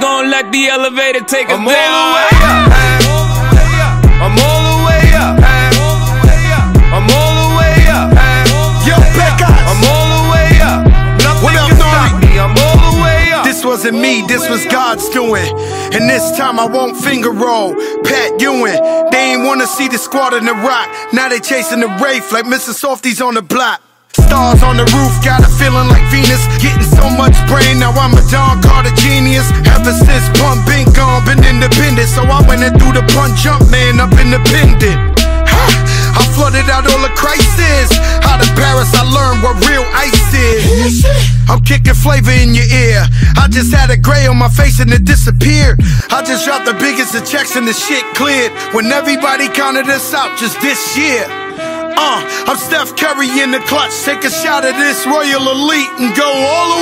gon' let the elevator take us I'm down. all the way up. I'm all the way up. I'm all the way up. Yo, Pecos. I'm all the way up. Nothing can stop me. I'm all the way up. This wasn't me, this was God's doing. And this time I won't finger roll. Pat Ewing, they ain't wanna see the squad in the rock. Now they chasing the Wraith like Mr. Softees on the block. Stars on the roof, got a feeling like Venus. Getting so much brain, now I'm a Shawn Carter genius. Ever since Pun been gone, been independent. So I went and threw the punch jump, man, up independent. Ha! I flooded out all the crisis. Out of Paris, I learned what real ice is. I'm kicking flavor in your ear. I just had a gray on my face and it disappeared. I just dropped the biggest of checks and the shit cleared. When everybody counted us out just this year. Uh, I'm Steph Curry in the clutch. Take a shot of this Royal Elite and go all the way.